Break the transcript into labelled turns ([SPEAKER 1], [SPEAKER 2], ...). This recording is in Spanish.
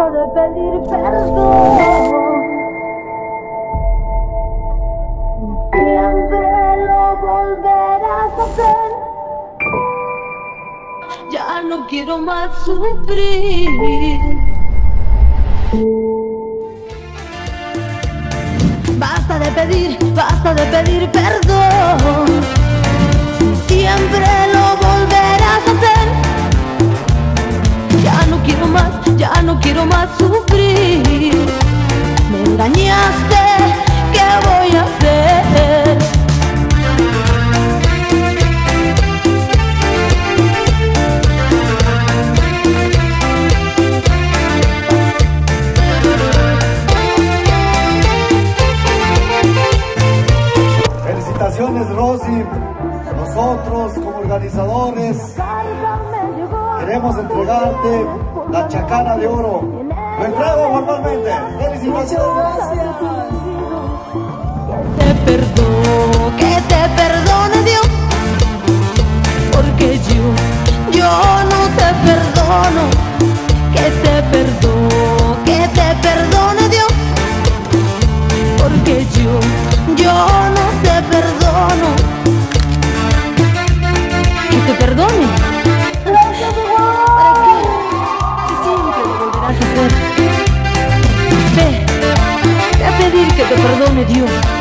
[SPEAKER 1] basta de pedir perdón. Siempre lo volverás a hacer. Ya no quiero más sufrir. Basta de pedir, basta de pedir ya no quiero más sufrir. Me engañaste, ¿qué voy a hacer?
[SPEAKER 2] Felicitaciones Rosy. Nosotros como organizadores queremos entregarte la chacana de oro. Lo entrego formalmente. Felicitaciones.
[SPEAKER 1] te perdono, que te perdone Dios, porque yo, yo no te perdono, que te perdono, que te perdone Dios, porque yo, yo no te perdono, que te perdone. Hacer. Ve, a pedir que te perdone Dios.